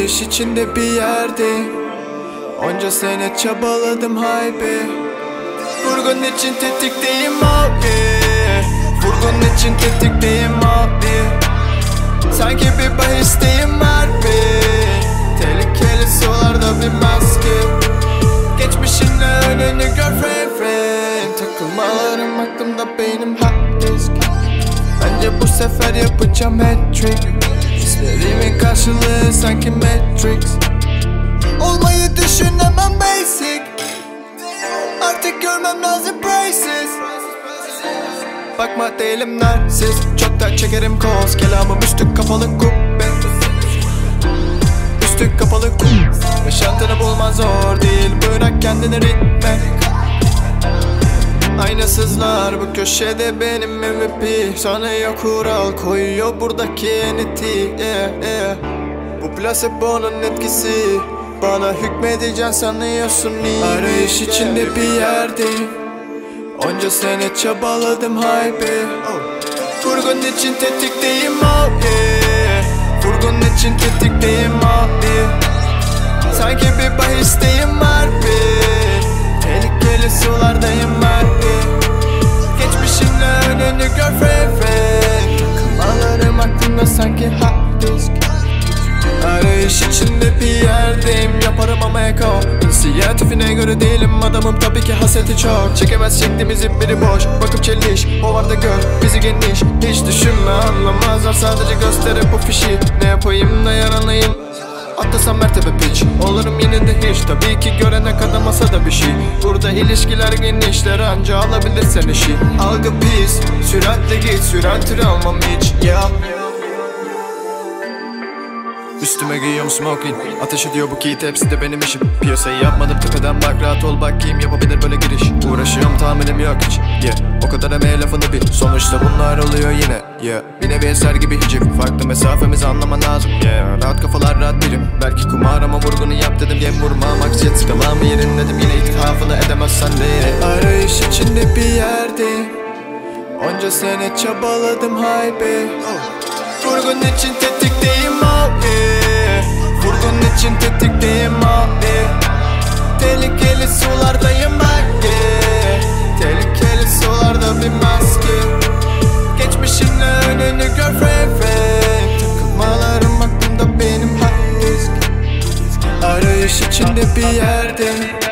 Arayış içinde bir yerdeyim Onca sene çabaladım haybi Vurgun için tetikteyim abi. Vurgun için tetikteyim abi. Sanki bir bahisteyim harbi Tehlikeli sularda bir maske. Geçmişinle önünü gör friend friend Takılmalarım aklımda beynim hot disk. Bence bu sefer yapacağım hat-trick Hislerimin karşılığı sanki Matrix. Olmayı düşünemem basic. Artık görmem lazım braces Bakma değilim narsiz Çok da çekerim koz. Kelamım üstü kapalı kubbe Üstü kapalı kubbe Yaşantını bulman zor değil. Bırak kendini ritme Aynasızlar bu köşede benim MVP Sanıyor kural koyuyor buradaki entity yeah, yeah. Bu placebo'nun etkisi. Bana hükmedeceksin sanıyorsun iyi Arayış içinde bir yerdeyim Onca sene çabaladım haybi Vurgun için tetikteyim abi. Vurgun için tetikteyim abi. Sanki bir bahisteyim İçinde bir yerdeyim. Yaparım ama eko. İnisiyatifine göre değilim. Adamım tabii ki haseti çok. Çekemez şeklimizi biri boş. Bakıp çeliş. O var da gör bizi geniş. Hiç düşünme anlamazlar. Sadece gösterip bu fişi. Ne yapayım da yaranayım? Atlasam mertebe piç. Olurum yine de hiç. Tabii ki görene kadamasa da bir şey. Burada ilişkiler genişler. Anca alabilirsen işi. Algı pis. Süratle git. Süratli almam hiç. Ya Üstüme giyiyorum smoking. Ateş ediyor bu kit hepsi de benim işim. Piyasayı yapmadım tepeden bak rahat ol bak kim yapabilir böyle giriş. Uğraşıyorum tahminim yok hiç. Yeah. O kadar emeğe lafını bil. Sonuçta bunlar oluyor yine. Yeah. Bir nevi eser gibi hicip Farklı mesafemizi anlaman lazım. Yeah. Rahat kafalar rahat birim. Belki kumar ama vurgunu yap dedim. Yem vurma maksiyet skalamı yerinledim Yine ithafını edemezsen de. Arayış içinde bir yerdeyim Onca sene çabaladım haybi Vurgun için tetikteyim abi. Vurgun için tetikteyim abi. Tehlikeli sulardayım abi Tehlikeli sularda bir maske. Geçmişinle önünü gör friend friend Takılmalarım aklımda benim disk. Arayış içinde bir yerdeyim